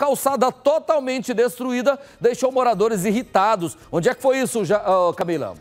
calçada totalmente destruída deixou moradores irritados. Onde é que foi isso, Camila?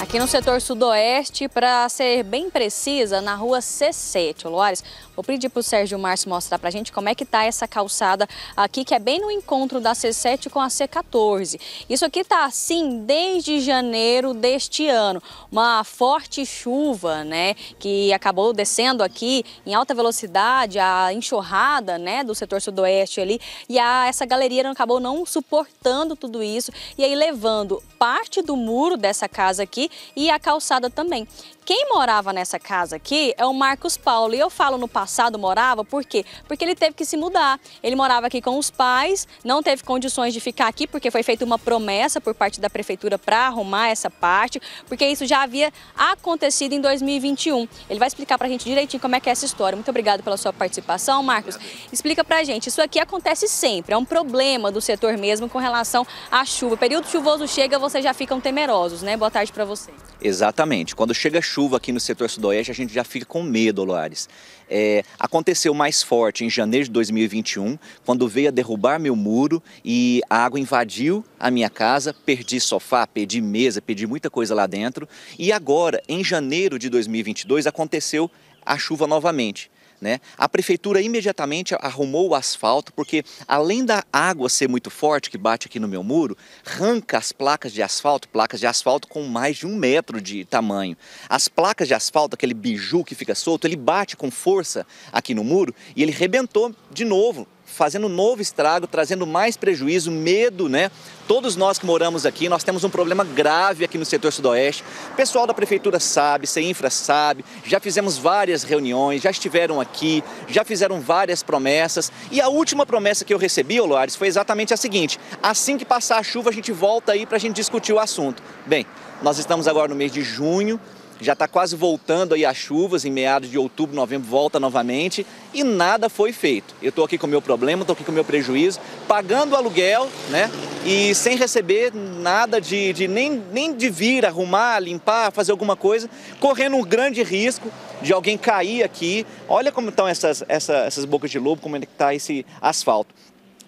Aqui no setor sudoeste, para ser bem precisa, na rua C7, Loares. Vou pedir para o Sérgio Márcio mostrar para a gente como é que está essa calçada aqui, que é bem no encontro da C7 com a C14. Isso aqui está assim desde janeiro deste ano. Uma forte chuva, né, que acabou descendo aqui em alta velocidade, a enxurrada, né, do setor sudoeste ali, e a, essa galeria acabou não suportando tudo isso e aí levando parte do muro dessa casa aqui e a calçada também. Quem morava nessa casa aqui é o Marcos Paulo. E eu falo no passado morava, por quê? Porque ele teve que se mudar. Ele morava aqui com os pais, não teve condições de ficar aqui, porque foi feita uma promessa por parte da prefeitura para arrumar essa parte, porque isso já havia acontecido em 2021. Ele vai explicar para a gente direitinho como é que é essa história. Muito obrigado pela sua participação, Marcos. Explica para a gente, isso aqui acontece sempre, é um problema do setor mesmo com relação à chuva. O período chuvoso chega, vocês já ficam temerosos, né? Boa tarde para você. Exatamente. Quando chega chuva aqui no setor sudoeste, a gente já fica com medo, Loares. É, aconteceu mais forte em janeiro de 2021, quando veio a derrubar meu muro e a água invadiu a minha casa, perdi sofá, perdi mesa, perdi muita coisa lá dentro. E agora, em janeiro de 2022, aconteceu a chuva novamente. Né? A prefeitura imediatamente arrumou o asfalto, porque além da água ser muito forte, que bate aqui no meu muro, arranca as placas de asfalto, placas de asfalto com mais de um metro de tamanho. As placas de asfalto, aquele biju que fica solto, ele bate com força aqui no muro e ele rebentou de novo fazendo novo estrago, trazendo mais prejuízo, medo, né? Todos nós que moramos aqui, nós temos um problema grave aqui no setor sudoeste. O pessoal da prefeitura sabe, CEINFRA sabe, já fizemos várias reuniões, já estiveram aqui, já fizeram várias promessas. E a última promessa que eu recebi, Oloares, foi exatamente a seguinte: assim que passar a chuva, a gente volta aí para a gente discutir o assunto. Bem, nós estamos agora no mês de junho, já está quase voltando aí as chuvas, em meados de outubro, novembro, volta novamente e nada foi feito. Eu estou aqui com o meu problema, estou aqui com o meu prejuízo, pagando aluguel, né? E sem receber nada de, de nem, nem de vir arrumar, limpar, fazer alguma coisa, correndo um grande risco de alguém cair aqui. Olha como estão essas, essa, essas bocas de lobo, como é que está esse asfalto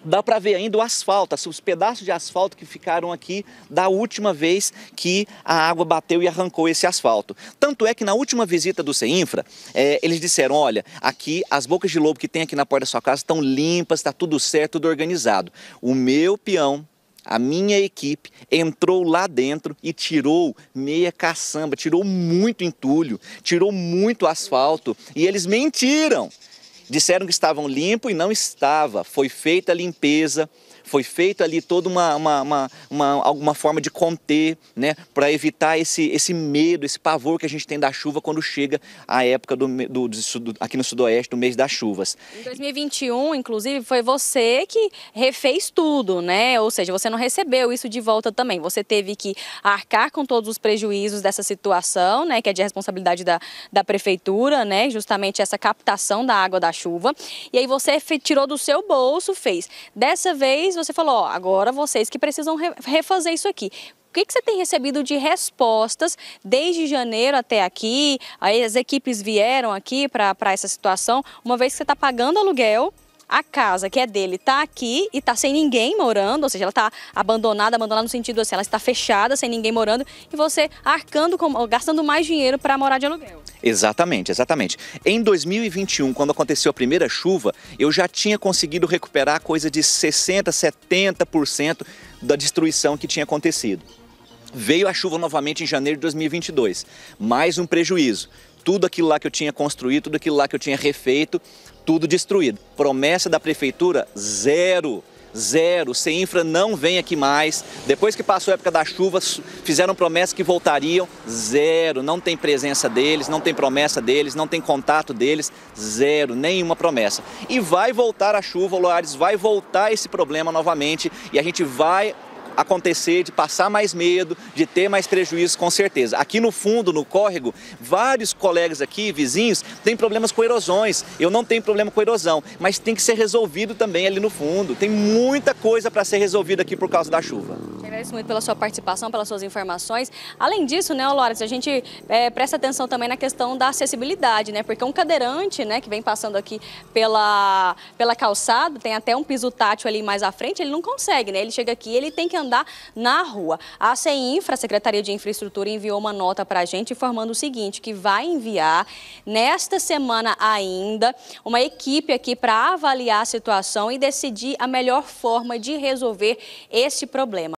dá para ver ainda o asfalto, os pedaços de asfalto que ficaram aqui da última vez que a água bateu e arrancou esse asfalto. Tanto é que na última visita do CEINFRA, é, eles disseram, olha, aqui as bocas de lobo que tem aqui na porta da sua casa estão limpas, está tudo certo, tudo organizado. O meu peão, a minha equipe entrou lá dentro e tirou meia caçamba, tirou muito entulho, tirou muito asfalto e eles mentiram. Disseram que estavam limpos e não estava. Foi feita a limpeza, foi feita ali toda uma, uma, uma, uma alguma forma de conter, né, para evitar esse, esse medo, esse pavor que a gente tem da chuva quando chega a época do, do, do, aqui no sudoeste, do mês das chuvas. Em 2021, inclusive, foi você que refez tudo, né? Ou seja, você não recebeu isso de volta também. Você teve que arcar com todos os prejuízos dessa situação, né, que é de responsabilidade da, da prefeitura, né, justamente essa captação da água da chuva. E aí você tirou do seu bolso, fez. Dessa vez você falou, ó, agora vocês que precisam refazer isso aqui. O que, que você tem recebido de respostas desde janeiro até aqui? Aí as equipes vieram aqui para essa situação, uma vez que você está pagando aluguel, a casa que é dele está aqui e está sem ninguém morando, ou seja, ela está abandonada, abandonada no sentido assim, ela está fechada, sem ninguém morando, e você arcando, com, gastando mais dinheiro para morar de aluguel. Exatamente, exatamente. Em 2021, quando aconteceu a primeira chuva, eu já tinha conseguido recuperar coisa de 60%, 70% da destruição que tinha acontecido. Veio a chuva novamente em janeiro de 2022, mais um prejuízo. Tudo aquilo lá que eu tinha construído, tudo aquilo lá que eu tinha refeito, tudo destruído. Promessa da prefeitura, zero zero, sem infra não vem aqui mais. Depois que passou a época da chuva, fizeram promessa que voltariam, zero, não tem presença deles, não tem promessa deles, não tem contato deles, zero, nenhuma promessa. E vai voltar a chuva, Loares, vai voltar esse problema novamente e a gente vai acontecer, de passar mais medo, de ter mais prejuízo, com certeza. Aqui no fundo, no córrego, vários colegas aqui, vizinhos, têm problemas com erosões. Eu não tenho problema com erosão, mas tem que ser resolvido também ali no fundo. Tem muita coisa para ser resolvida aqui por causa da chuva. Agradeço muito pela sua participação, pelas suas informações. Além disso, né, Lores, a gente é, presta atenção também na questão da acessibilidade, né? Porque um cadeirante, né, que vem passando aqui pela, pela calçada, tem até um piso tátil ali mais à frente, ele não consegue, né? Ele chega aqui, ele tem que andar na rua. A CEINFRA, a Secretaria de Infraestrutura, enviou uma nota para a gente informando o seguinte, que vai enviar nesta semana ainda uma equipe aqui para avaliar a situação e decidir a melhor forma de resolver esse problema.